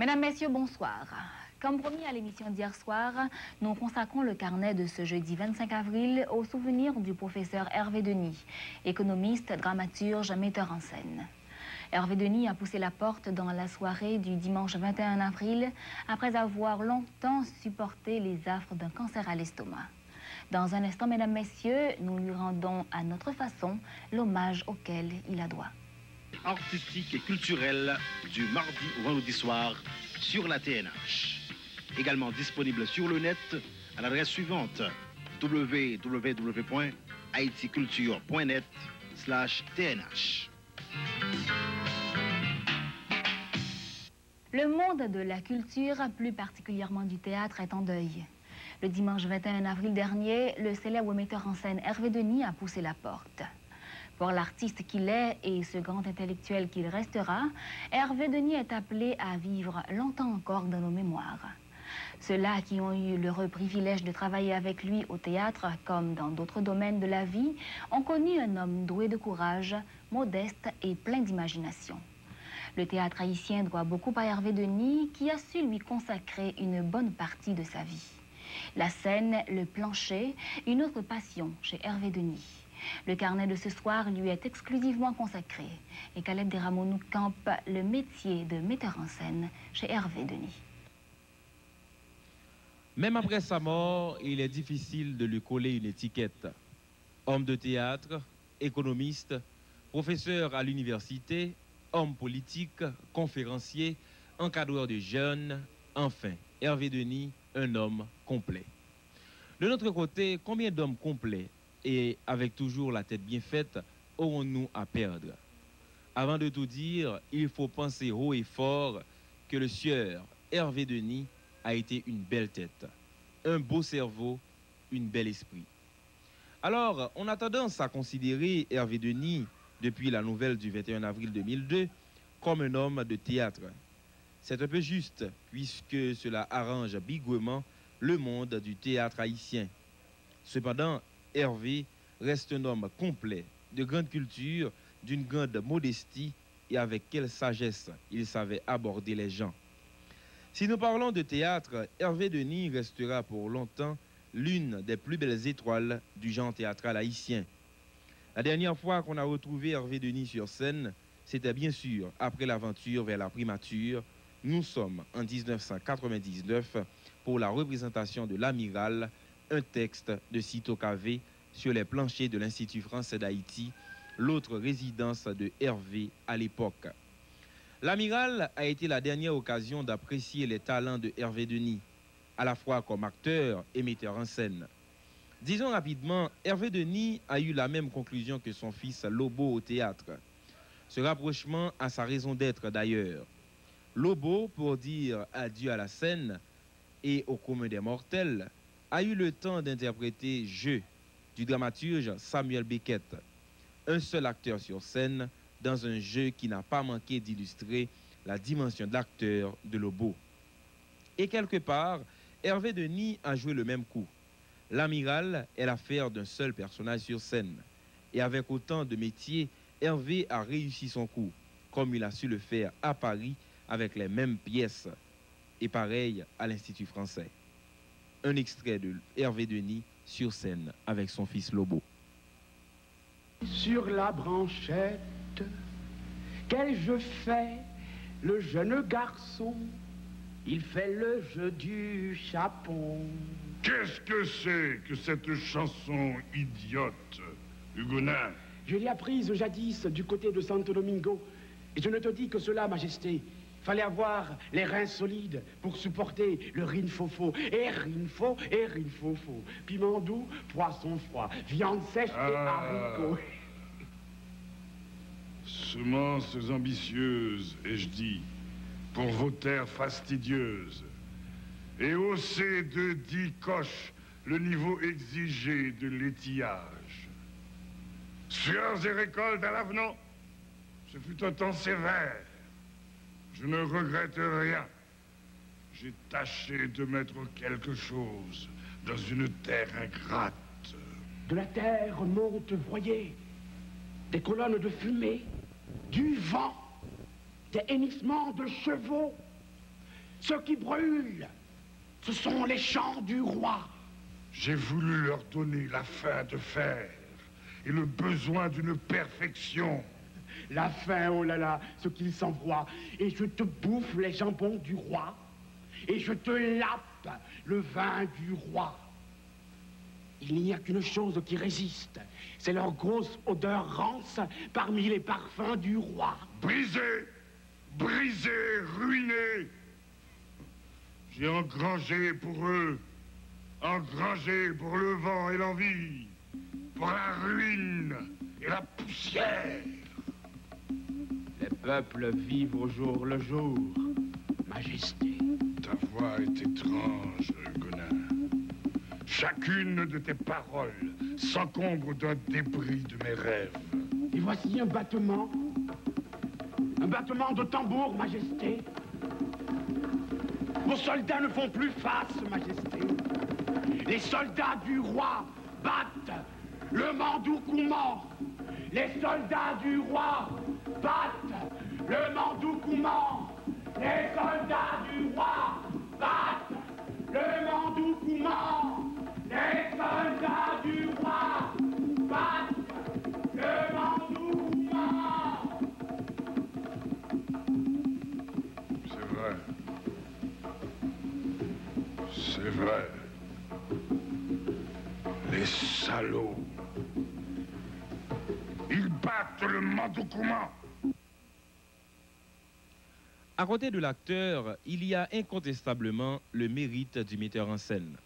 Mesdames, Messieurs, bonsoir. Comme promis à l'émission d'hier soir, nous consacrons le carnet de ce jeudi 25 avril au souvenir du professeur Hervé Denis, économiste, dramaturge, metteur en scène. Hervé Denis a poussé la porte dans la soirée du dimanche 21 avril après avoir longtemps supporté les affres d'un cancer à l'estomac. Dans un instant, mesdames, messieurs, nous lui rendons à notre façon l'hommage auquel il a droit. Artistique et culturel du mardi au vendredi soir sur la TNH. Également disponible sur le net à l'adresse suivante www.haiticulture.net slash TNH. Le monde de la culture, plus particulièrement du théâtre, est en deuil. Le dimanche 21 avril dernier, le célèbre metteur en scène Hervé Denis a poussé la porte. Pour l'artiste qu'il est et ce grand intellectuel qu'il restera, Hervé Denis est appelé à vivre longtemps encore dans nos mémoires. Ceux-là qui ont eu l'heureux privilège de travailler avec lui au théâtre, comme dans d'autres domaines de la vie, ont connu un homme doué de courage, modeste et plein d'imagination. Le théâtre haïtien doit beaucoup à Hervé Denis, qui a su lui consacrer une bonne partie de sa vie. La scène, le plancher, une autre passion chez Hervé Denis. Le carnet de ce soir lui est exclusivement consacré et Caleb Desrameaux nous campe le métier de metteur en scène chez Hervé Denis. Même après sa mort, il est difficile de lui coller une étiquette. Homme de théâtre, économiste, professeur à l'université, homme politique, conférencier, encadreur de jeunes, enfin, Hervé Denis, un homme complet. De notre côté, combien d'hommes complets et avec toujours la tête bien faite aurons-nous à perdre? Avant de tout dire, il faut penser haut et fort que le sieur Hervé Denis a été une belle tête, un beau cerveau, une belle esprit. Alors, on a tendance à considérer Hervé Denis, depuis la nouvelle du 21 avril 2002, comme un homme de théâtre. C'est un peu juste, puisque cela arrange bigouement le monde du théâtre haïtien. Cependant, Hervé reste un homme complet, de grande culture, d'une grande modestie et avec quelle sagesse il savait aborder les gens. Si nous parlons de théâtre, Hervé Denis restera pour longtemps l'une des plus belles étoiles du genre théâtral haïtien. La dernière fois qu'on a retrouvé Hervé Denis sur scène, c'était bien sûr après l'aventure vers la primature. Nous sommes en 1999 pour la représentation de l'Amiral, un texte de Cito Cavé sur les planchers de l'Institut français d'Haïti, l'autre résidence de Hervé à l'époque. L'Amiral a été la dernière occasion d'apprécier les talents de Hervé Denis, à la fois comme acteur et metteur en scène. Disons rapidement, Hervé Denis a eu la même conclusion que son fils Lobo au théâtre. Ce rapprochement a sa raison d'être d'ailleurs. Lobo, pour dire adieu à la scène et au commun des mortels, a eu le temps d'interpréter Je du dramaturge Samuel Beckett, un seul acteur sur scène dans un jeu qui n'a pas manqué d'illustrer la dimension d'acteur de Lobo. Et quelque part, Hervé Denis a joué le même coup. L'amiral est l'affaire d'un seul personnage sur scène. Et avec autant de métiers, Hervé a réussi son coup, comme il a su le faire à Paris avec les mêmes pièces. Et pareil à l'Institut français. Un extrait de Hervé Denis sur scène avec son fils Lobo. Sur la branchette, quel jeu fait le jeune garçon? Il fait le jeu du chapon. Qu'est-ce que c'est que cette chanson idiote, Hugonin Je l'ai apprise jadis du côté de Santo Domingo. Et je ne te dis que cela, Majesté. Fallait avoir les reins solides pour supporter le rinfofo. Et rinfo, et rinfofo. Piment doux, poisson froid, viande sèche et Ah. haricots. Semences ambitieuses, ai-je dit, pour vos terres fastidieuses. Et haussez de dix coches le niveau exigé de l'étillage. Sueurs et récoltes à l'avenant, ce fut un temps sévère. Je ne regrette rien. J'ai tâché de mettre quelque chose dans une terre ingrate. De la terre monte, voyez, des colonnes de fumée, du vent, des hennissements de chevaux. Ce qui brûle, ce sont les chants du roi. J'ai voulu leur donner la faim de fer et le besoin d'une perfection. La faim, oh là là, ce qu'il s'envoie. Et je te bouffe les jambons du roi. Et je te lappe le vin du roi. Il n'y a qu'une chose qui résiste. C'est leur grosse odeur rance parmi les parfums du roi. Brisé, brisé, ruiné. J'ai engrangé pour eux, engrangé pour le vent et l'envie, pour la ruine et la poussière. Les peuples vivent au jour le jour, Majesté. Ta voix est étrange, Gonin. Chacune de tes paroles s'encombre d'un débris de mes rêves. Et voici un battement. Un battement de tambour, Majesté. Vos soldats ne font plus face, Majesté. Les soldats du roi battent le mandoukoumant. Les soldats du roi battent le mandoukoumant. Les soldats du roi battent le mandoukoumant. Les soldats du roi battent le mandoukoumant. C'est vrai. C'est vrai. Les salauds. À côté de l'acteur, il y a incontestablement le mérite du metteur en scène.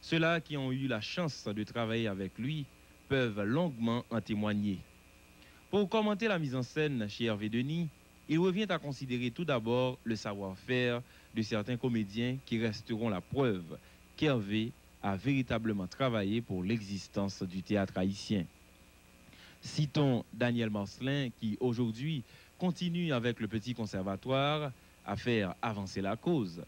Ceux-là qui ont eu la chance de travailler avec lui peuvent longuement en témoigner. Pour commenter la mise en scène chez Hervé Denis, il revient à considérer tout d'abord le savoir-faire de certains comédiens qui resteront la preuve qu'Hervé a véritablement travaillé pour l'existence du théâtre haïtien. Citons Daniel Marcelin qui aujourd'hui continue avec le petit conservatoire à faire avancer la cause.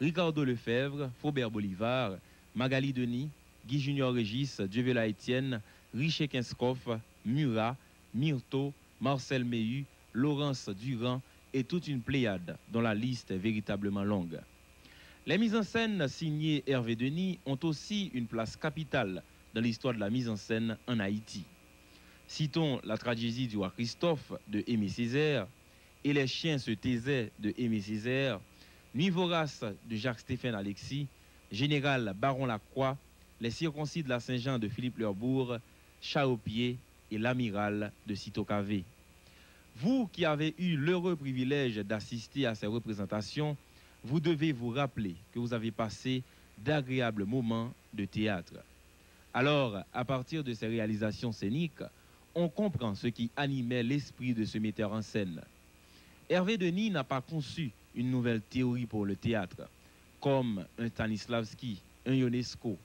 Ricardo Lefebvre, Faubert Bolivar, Magali Denis, Guy Junior Régis, Dievela Etienne, Riché Kinskoff, Murat, Myrto, Marcel Mehu, Laurence Durand et toute une pléiade dont la liste est véritablement longue. Les mises en scène signées Hervé Denis ont aussi une place capitale dans l'histoire de la mise en scène en Haïti. Citons la tragédie du roi Christophe de Aimé Césaire et Les chiens se taisaient de Aimé Césaire, Nuit de Jacques-Stéphane Alexis, Général Baron Lacroix, Les circoncis de la Saint-Jean de Philippe Leurbourg, Chaopier et L'amiral de Cito Cavé. Vous qui avez eu l'heureux privilège d'assister à ces représentations, vous devez vous rappeler que vous avez passé d'agréables moments de théâtre. Alors, à partir de ces réalisations scéniques, on comprend ce qui animait l'esprit de ce metteur en scène. Hervé Denis n'a pas conçu une nouvelle théorie pour le théâtre, comme un Stanislavski, un Ionesco.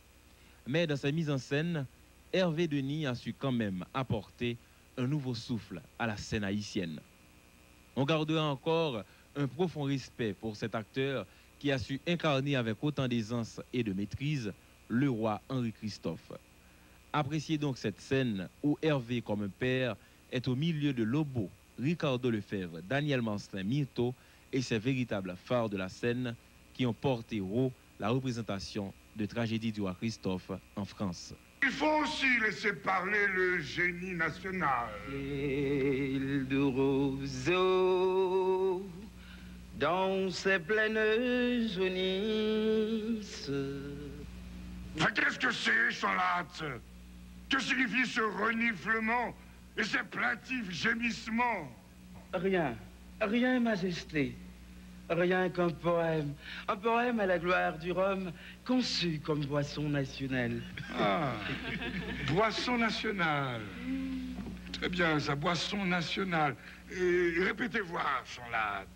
Mais dans sa mise en scène, Hervé Denis a su quand même apporter un nouveau souffle à la scène haïtienne. On gardera encore un profond respect pour cet acteur qui a su incarner avec autant d'aisance et de maîtrise le roi Henri Christophe. Appréciez donc cette scène où Hervé, comme un père, est au milieu de Lobo, Ricardo Lefebvre, Daniel Manslin, Myrto et ces véritables phares de la scène qui ont porté haut la représentation de Tragédie du roi Christophe en France. Il faut aussi laisser parler le génie national. Il de roseau dans ses plaines qu'est-ce que c'est, Chanlatte Que signifie ce reniflement et ces plaintifs gémissements Rien, rien, Majesté. Rien qu'un poème. Un poème à la gloire du Rhum, conçu comme boisson nationale. Ah, boisson nationale. Très bien, sa boisson nationale. Et répétez voir, Chanlatte.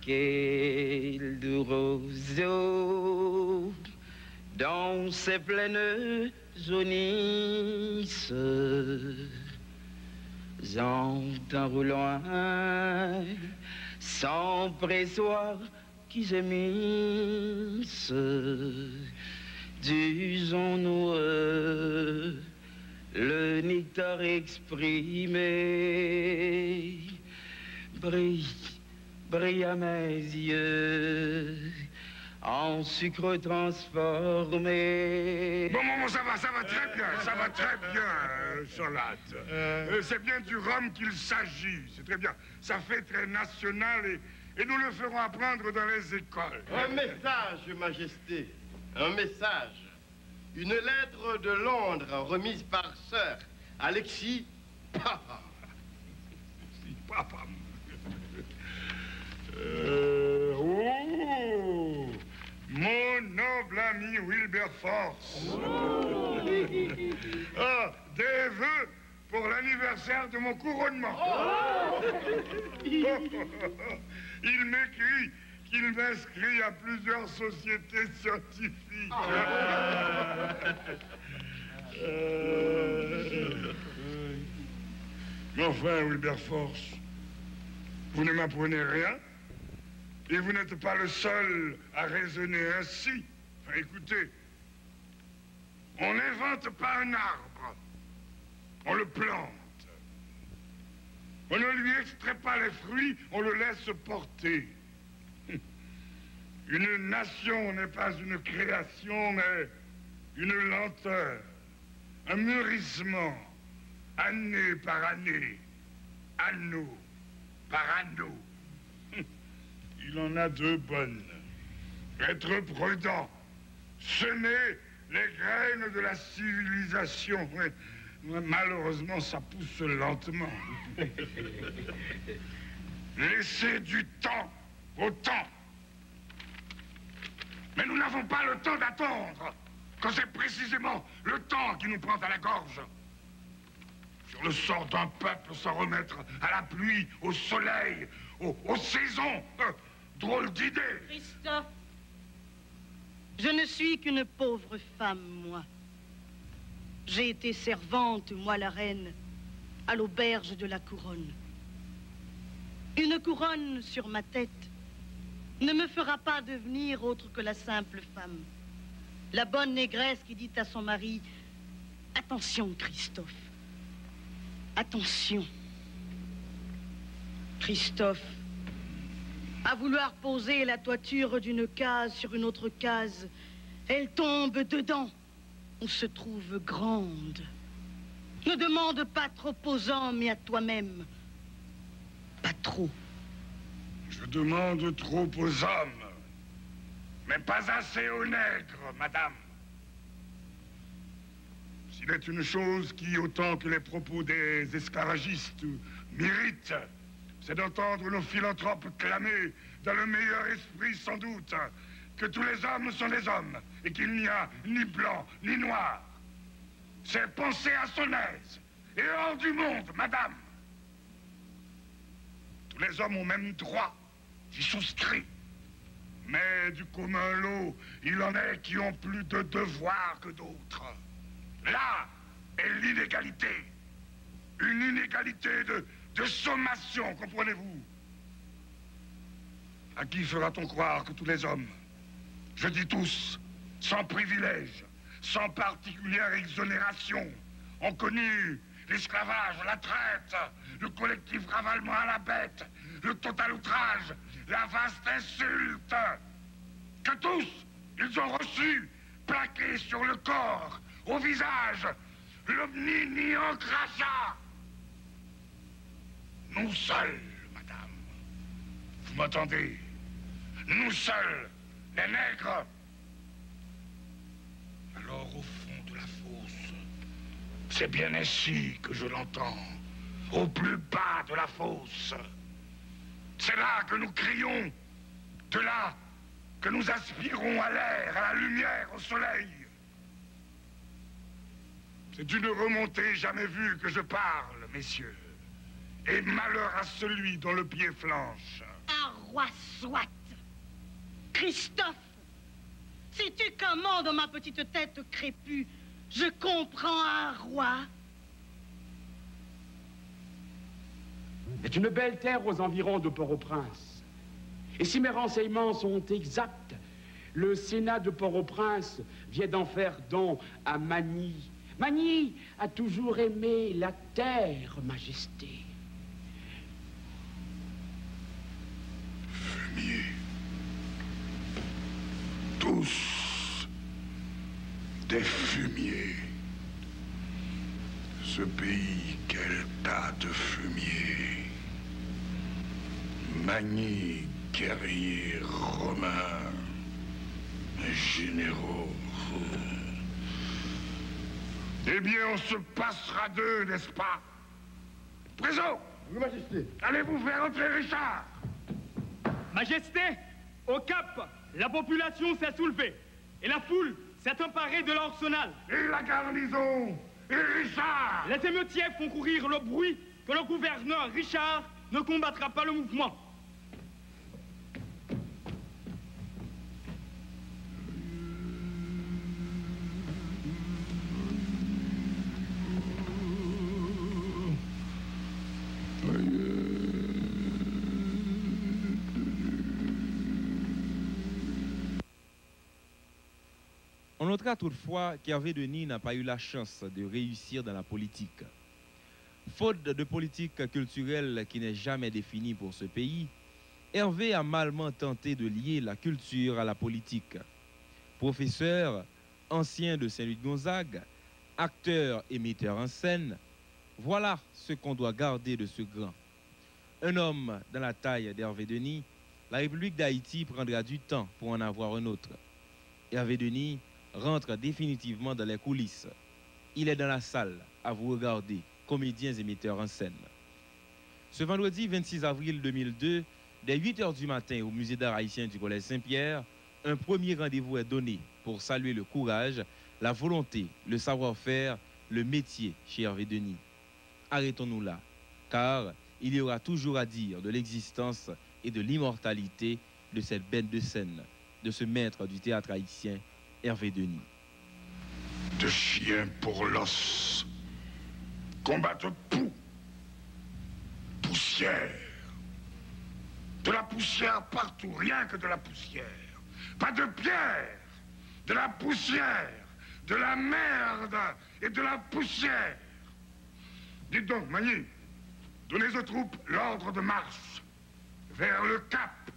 Quel de roseau dans ses plaines jaunissent. Au loin, sans pressoir qui gémissent, disons-nous le nectar exprimé brille brille à mes yeux en sucre transformé. Bon, bon, bon, ça va, ça va très bien, ça va très bien, euh, Charlotte. Euh, c'est bien du rhum qu'il s'agit, c'est très bien. Ça fait très national et, et nous le ferons apprendre dans les écoles. Un message, Majesté, un message. Une lettre de Londres remise par Sir Alexis Papa. Papa. Euh, mon noble ami Wilberforce. Ah, des vœux pour l'anniversaire de mon couronnement. Il m'écrit qu'il m'inscrit à plusieurs sociétés scientifiques. Euh, Mais enfin, Wilberforce, vous ne m'apprenez rien et vous n'êtes pas le seul à raisonner ainsi. Enfin, écoutez, on n'invente pas un arbre, on le plante. On ne lui extrait pas les fruits, on le laisse porter. Une nation n'est pas une création, mais une lenteur, un mûrissement, année par année, anneau par anneau. Il en a deux bonnes. Être prudent, semer les graines de la civilisation. Malheureusement, ça pousse lentement. Laissez du temps au temps. Mais nous n'avons pas le temps d'attendre, quand c'est précisément le temps qui nous prend à la gorge. Sur le sort d'un peuple sans remettre à la pluie, au soleil, aux, aux saisons. Euh, drôle d'idée. Christophe, je ne suis qu'une pauvre femme, moi. J'ai été servante, moi la reine, à l'auberge de la couronne. Une couronne sur ma tête ne me fera pas devenir autre que la simple femme. La bonne négresse qui dit à son mari, attention Christophe, attention. Christophe, à vouloir poser la toiture d'une case sur une autre case, elle tombe dedans. On se trouve grande. Ne demande pas trop aux hommes et à toi-même. Pas trop. Je demande trop aux hommes, mais pas assez aux nègres, madame. S'il est une chose qui, autant que les propos des esclavagistes, mérite, c'est d'entendre nos philanthropes clamer, dans le meilleur esprit sans doute, que tous les hommes sont des hommes et qu'il n'y a ni blanc ni noir. C'est penser à son aise et hors du monde, madame. Tous les hommes ont même droit, j'y souscris. Mais du commun lot, il en est qui ont plus de devoirs que d'autres. Là est l'inégalité. Une inégalité de, de sommation, comprenez-vous? À qui fera-t-on croire que tous les hommes, je dis tous, sans privilège, sans particulière exonération, ont connu l'esclavage, la traite, le collectif ravalement à la bête, le total outrage, la vaste insulte, que tous, ils ont reçu, plaqué sur le corps, au visage, l'omnignant crachat. Nous seuls, madame, vous m'entendez? Nous seuls, les nègres. Alors, au fond de la fosse, c'est bien ainsi que je l'entends, au plus bas de la fosse. C'est là que nous crions, de là que nous aspirons à l'air, à la lumière, au soleil. C'est une remontée jamais vue que je parle, messieurs. Et malheur à celui dont le pied flanche. Un roi soit. Christophe, sais-tu comment dans ma petite tête crépue, je comprends un roi C'est une belle terre aux environs de Port-au-Prince. Et si mes renseignements sont exacts, le Sénat de Port-au-Prince vient d'en faire don à Magny. Magny a toujours aimé la terre, Majesté. Tous des fumiers. Ce pays, quel tas de fumiers. Magnifique guerriers romains, généraux. Eh bien, on se passera d'eux, n'est-ce pas? Présent Votre Majesté Allez vous faire entrer, Richard Majesté, au cap, la population s'est soulevée et la foule s'est emparée de l'arsenal. Et la garnison Et Richard Les émeutiers font courir le bruit que le gouverneur Richard ne combattra pas le mouvement. Notera toutefois qu'Hervé Denis n'a pas eu la chance de réussir dans la politique. Faute de politique culturelle qui n'est jamais définie pour ce pays, Hervé a malement tenté de lier la culture à la politique. Professeur, ancien de Saint-Louis de Gonzague, acteur et metteur en scène, voilà ce qu'on doit garder de ce grand. Un homme dans la taille d'Hervé Denis, la République d'Haïti prendra du temps pour en avoir un autre. Hervé Denis rentre définitivement dans les coulisses. Il est dans la salle à vous regarder, comédiens et metteurs en scène. Ce vendredi 26 avril 2002, dès 8 h du matin au musée d'art haïtien du Collège Saint-Pierre, un premier rendez-vous est donné pour saluer le courage, la volonté, le savoir-faire, le métier chez Hervé Denis. Arrêtons-nous là, car il y aura toujours à dire de l'existence et de l'immortalité de cette bête de scène, de ce maître du théâtre haïtien, Hervé Denis. De chien pour l'os. Combat de poux. Poussière. De la poussière partout, rien que de la poussière. Pas de pierre. De la poussière. De la merde et de la poussière. Dites donc, Magny, donnez aux troupes l'ordre de marche. Vers le cap.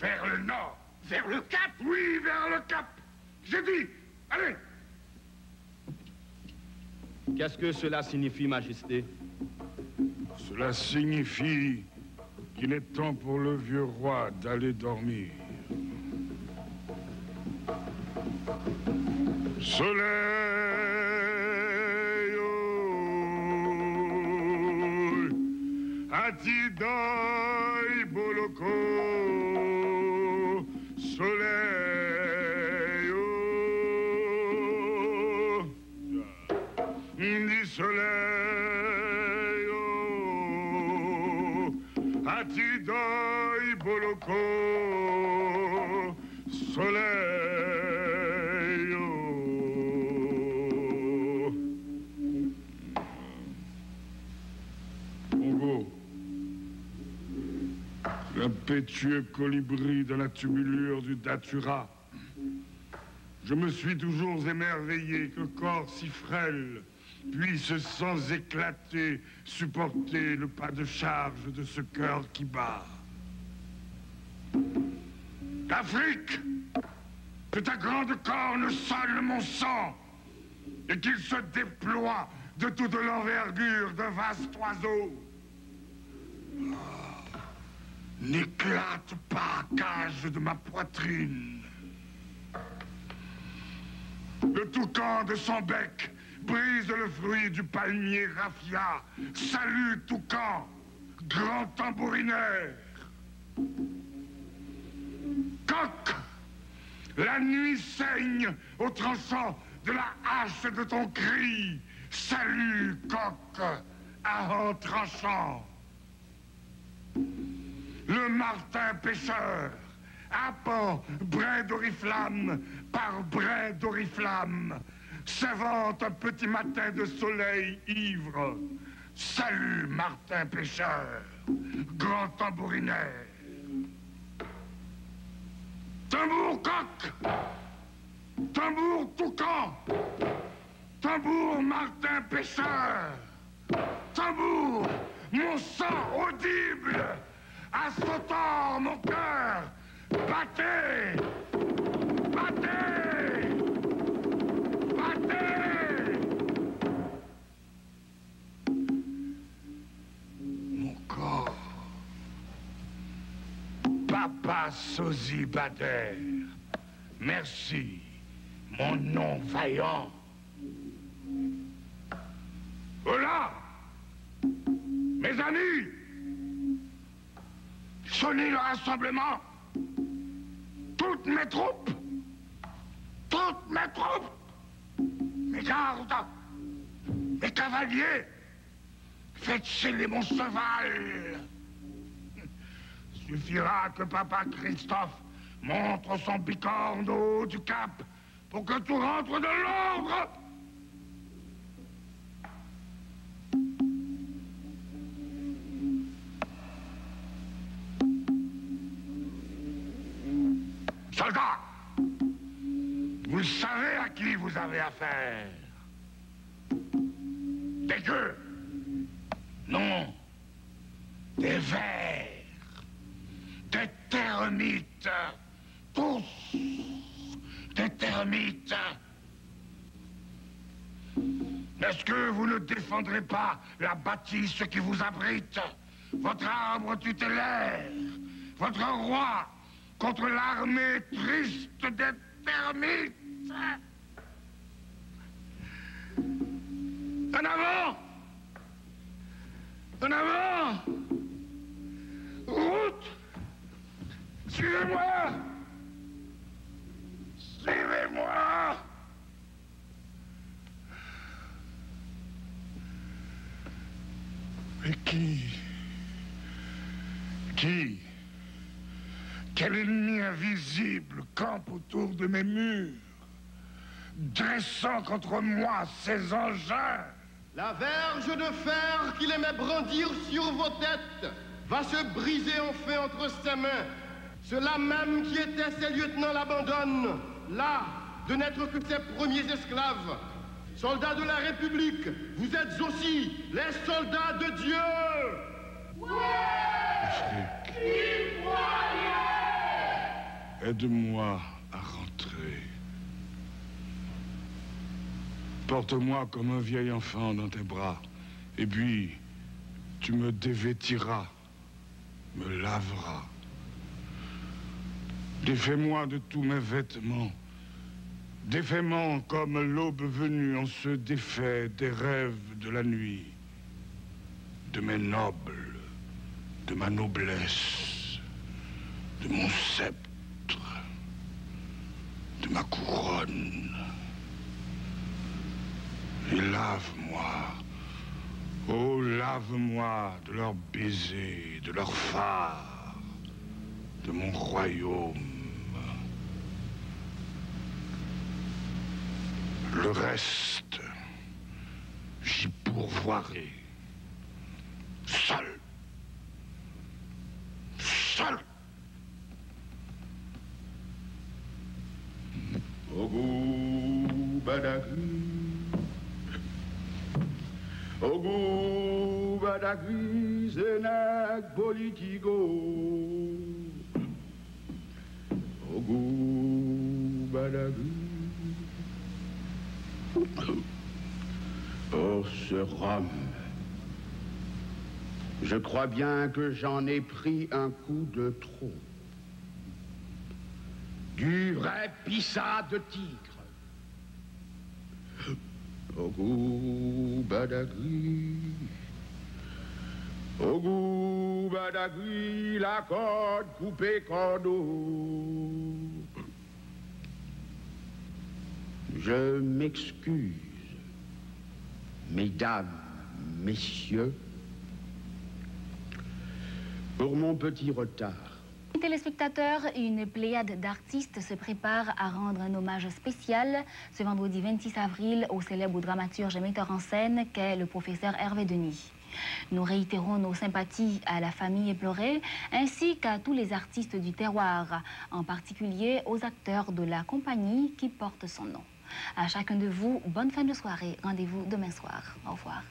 Vers le nord. Vers le cap? Oui, vers le cap. J'ai dit, allez Qu'est-ce que cela signifie, Majesté? Cela signifie qu'il est temps pour le vieux roi d'aller dormir. Soleil, oh, colibri de la tumulure du Datura. Je me suis toujours émerveillé que corps si frêle puisse sans éclater supporter le pas de charge de ce cœur qui bat. L'Afrique, que ta grande corne sonne mon sang et qu'il se déploie de toute l'envergure d'un vaste oiseau. N'éclate pas, cage de ma poitrine. Le toucan de son bec brise le fruit du palmier raffia. Salut toucan, grand tambourinaire. Coq, la nuit saigne au tranchant de la hache de ton cri. Salut, coq, à en tranchant. Le martin pêcheur, happant brin d'oriflamme par brin d'oriflamme, s'invente un petit matin de soleil ivre. Salut, martin pêcheur, grand tambourinaire. Tambour coq, tambour toucan, tambour martin pêcheur, tambour mon sang audible, à sautant mon cœur, battez, Battez Battez Mon corps. Papa Sosie Bader. Merci, mon nom vaillant. Voilà Mes amis Sonnez le rassemblement. Toutes mes troupes. Toutes mes troupes. Mes gardes. Mes cavaliers. Faites sceller mon cheval. Suffira que papa Christophe montre son bicorne au haut du cap pour que tout rentre de l'ordre Soldats, vous savez à qui vous avez affaire. Des gueux. Non. Des vers. Des termites. Tous. Des termites. Est-ce que vous ne défendrez pas la bâtisse qui vous abrite? Votre arbre tutélaire Votre roi contre l'armée triste des termites. En avant. En avant. Route. Suivez-moi. Suivez-moi. Mais qui Qui Quel ennemi invisible campe autour de mes murs, dressant contre moi ses engins. La verge de fer qu'il aimait brandir sur vos têtes va se briser enfin entre ses mains. Cela même qui était ses lieutenants l'abandonne, là, de n'être que ses premiers esclaves. Soldats de la République, vous êtes aussi les soldats de Dieu Aide-moi à rentrer. Porte-moi comme un vieil enfant dans tes bras. Et puis, tu me dévêtiras, me laveras. Défais-moi de tous mes vêtements. Défais-moi comme l'aube venue, on se défait des rêves de la nuit, de mes nobles, de ma noblesse, de mon sceptre, ma couronne. Et lave-moi, oh lave-moi de leurs baisers, de leurs phares, de mon royaume. Le reste, j'y pourvoirai. Seul. Seul. Ogou Badagri. Zenak Politigo. Ogou Badagri. Oh, ce rhum. Je crois bien que j'en ai pris un coup de trop. Du vrai pissa de tigre. Au goût. Au goût Badagri, la corde coupée cordeau. Je m'excuse, mesdames, messieurs, pour mon petit retard. Téléspectateurs, une pléiade d'artistes se prépare à rendre un hommage spécial ce vendredi 26 avril au célèbre dramaturge et metteur en scène qu'est le professeur Hervé Denis. Nous réitérons nos sympathies à la famille éplorée ainsi qu'à tous les artistes du terroir, en particulier aux acteurs de la compagnie qui porte son nom. À chacun de vous, bonne fin de soirée. Rendez-vous demain soir. Au revoir.